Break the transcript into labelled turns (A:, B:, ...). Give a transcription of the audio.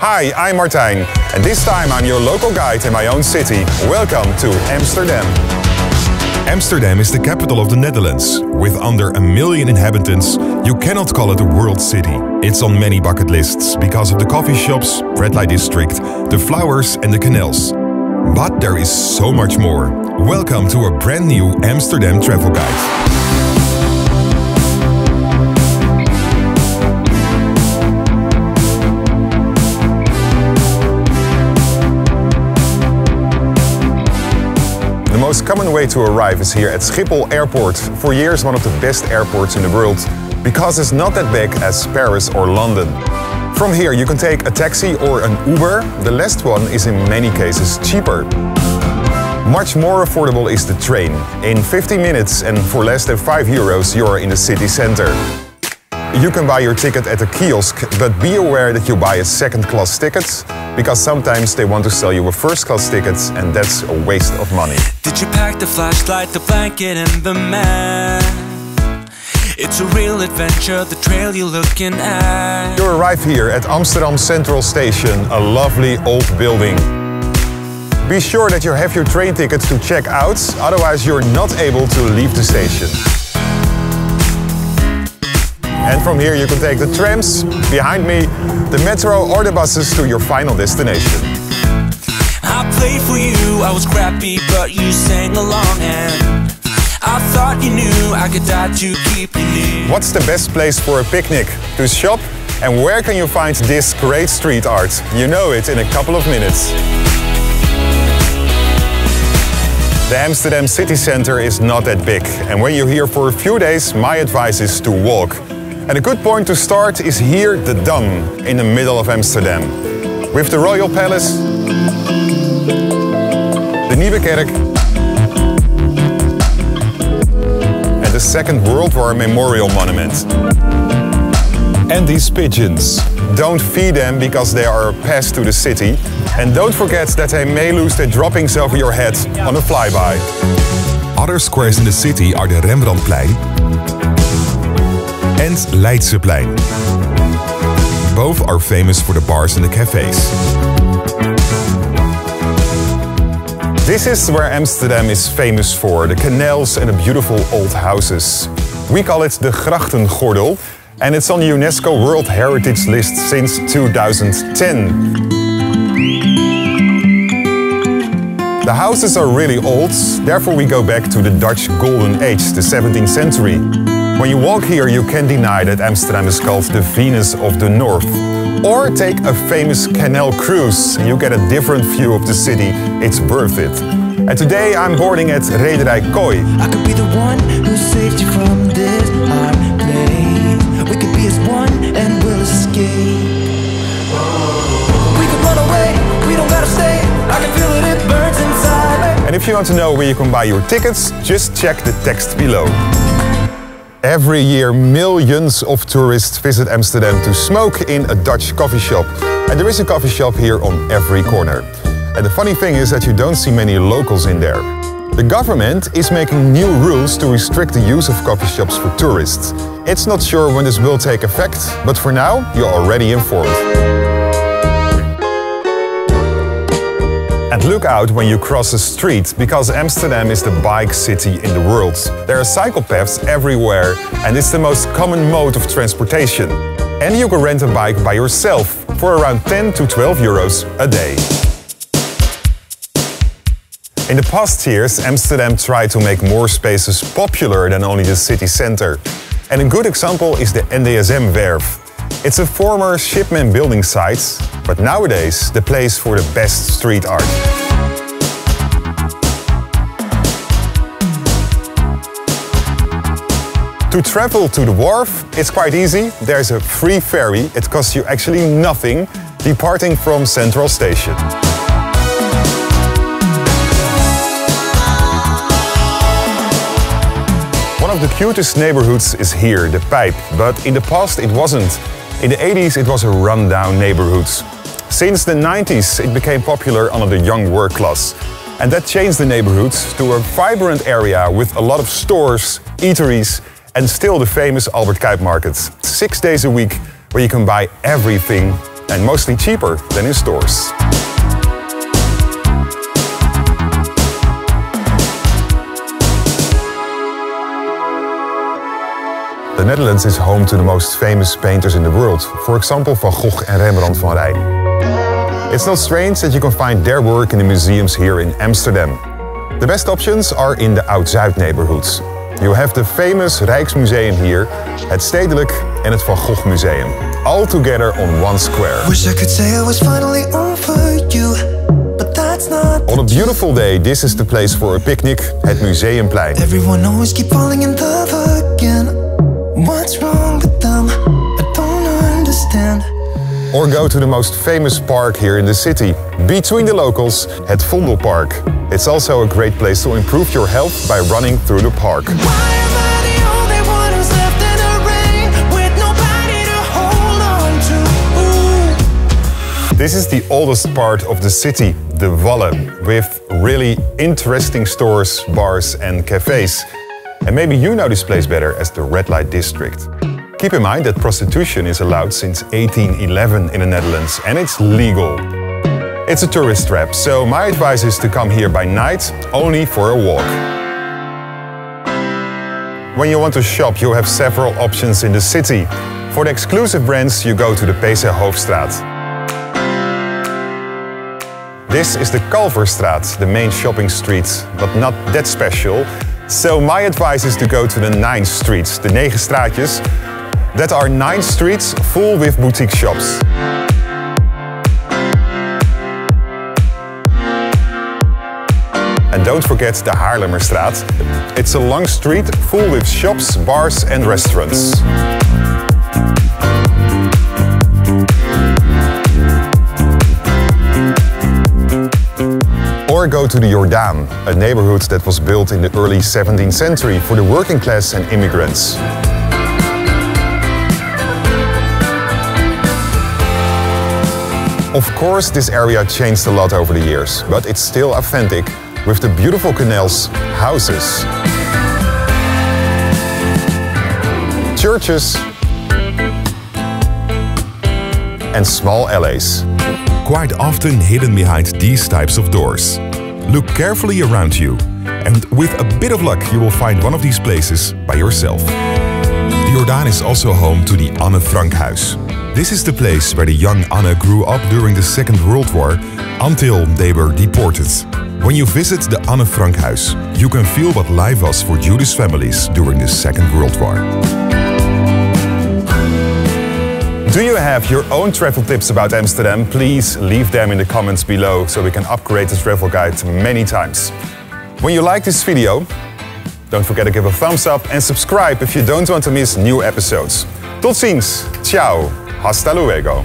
A: Hi, I'm Martijn, and this time I'm your local guide in my own city. Welcome to Amsterdam.
B: Amsterdam is the capital of the Netherlands. With under a million inhabitants, you cannot call it a world city. It's on many bucket lists because of the coffee shops, red light district, the flowers and the canals. But there is so much more. Welcome to a brand new Amsterdam travel guide.
A: Most common way to arrive is here at Schiphol Airport, for years one of the best airports in the world, because it's not that big as Paris or London. From here you can take a taxi or an Uber, the last one is in many cases cheaper. Much more affordable is the train. In 50 minutes and for less than 5 euros you are in the city center. You can buy your ticket at a kiosk, but be aware that you buy a second class ticket, because sometimes they want to sell you a first class ticket and that's a waste of money.
C: Did you pack the flashlight, the blanket, and the map? It's a real adventure, the trail you're looking at.
A: You arrive here at Amsterdam Central Station, a lovely old building. Be sure that you have your train tickets to check out, otherwise you're not able to leave the station. And from here you can take the trams, behind me, the metro or the buses to your final destination.
C: I played for you, I was crappy, but you sang along and I thought you knew I could die to keep you near.
A: What's the best place for a picnic? To shop? And where can you find this great street art? You know it in a couple of minutes. The Amsterdam city center is not that big, and when you're here for a few days, my advice is to walk. And a good point to start is here, the Dam, in the middle of Amsterdam. With the Royal Palace, the Nieuwe Kerk, and the Second World War Memorial Monument. And these pigeons. Don't feed them because they are a pest to the city. And don't forget that they may lose their droppings over your head on a flyby.
B: Other squares in the city are the Rembrandtplein and Leidseplein. Both are famous for the bars and the cafes.
A: This is where Amsterdam is famous for, the canals and the beautiful old houses. We call it the Grachtengordel and it's on the UNESCO World Heritage List since 2010. The houses are really old, therefore we go back to the Dutch Golden Age, the 17th century. When you walk here, you can't deny that Amsterdam is called the Venus of the North. Or take a famous canal cruise, and you get a different view of the city, it's worth it. And today I'm boarding at Rederij Kooij.
C: I could be the one who saved you from this hard place. We could be as one and we'll escape. We could run away, we don't gotta stay.
A: If you want to know where you can buy your tickets, just check the text below. Every year, millions of tourists visit Amsterdam to smoke in a Dutch coffee shop. And there is a coffee shop here on every corner. And the funny thing is that you don't see many locals in there. The government is making new rules to restrict the use of coffee shops for tourists. It's not sure when this will take effect, but for now, you're already informed. And look out when you cross the street, because Amsterdam is the bike city in the world. There are cycle paths everywhere, and it's the most common mode of transportation. And you can rent a bike by yourself for around 10 to 12 euros a day. In the past years, Amsterdam tried to make more spaces popular than only the city center. And a good example is the NDSM Werf. It's a former shipment building site, but nowadays the place for the best street art. To travel to the wharf, it's quite easy. There's a free ferry, it costs you actually nothing, departing from Central Station. One of the cutest neighborhoods is here, the Pijp, but in the past it wasn't. In the 80s it was a rundown neighborhood. Since the 90s it became popular under the young work class. And that changed the neighborhood to a vibrant area with a lot of stores, eateries and still the famous Albert Cuyp market. Six days a week where you can buy everything and mostly cheaper than in stores. The Netherlands is home to the most famous painters in the world, for example Van Gogh and Rembrandt van Rijn. It's not strange that you can find their work in the museums here in Amsterdam. The best options are in the Oud-Zuid neighborhoods. You have the famous Rijksmuseum here, het Stedelijk en het Van Gogh Museum, all together on one square.
C: Wish I could say I was finally over you, but that's not.
A: On a beautiful day, this is the place for a picnic, het Museumplein.
C: Everyone always keep falling in love
A: Or go to the most famous park here in the city, between the locals, het Vondelpark. It's also a great place to improve your health by running through the park.
C: Why am I the only one who's left in the rain with nobody to hold on to? Ooh.
A: This is the oldest part of the city, the Wallen, with really interesting stores, bars and cafes. And maybe you know this place better as the Red Light District. Keep in mind that prostitution is allowed since 1811 in the Netherlands and it's legal. It's a tourist trap, so my advice is to come here by night only for a walk. When you want to shop, you have several options in the city. For the exclusive brands, you go to the PC Hoofdstraat. This is the Kalverstraat, the main shopping street, but not that special. So my advice is to go to the nine streets, the negen straatjes. That are nine streets full with boutique shops. And don't forget the Haarlemmerstraat. It's a long street full with shops, bars and restaurants. Or go to the Jordaan, a neighborhood that was built in the early 17th century for the working class and immigrants. Of course, this area changed a lot over the years, but it's still authentic with the beautiful canals, houses, churches, and small alleys.
B: Quite often hidden behind these types of doors. Look carefully around you, and with a bit of luck, you will find one of these places by yourself. Jordaan is also home to the Anne Frank House. This is the place where the young Anne grew up during the Second World War until they were deported. When you visit the Anne Frank House, you can feel what life was for Jewish families during the Second World War.
A: Do you have your own travel tips about Amsterdam? Please leave them in the comments below so we can upgrade the travel guide many times. When you like this video, don't forget to give a thumbs up and subscribe if you don't want to miss new episodes. Tot ziens, ciao, hasta luego.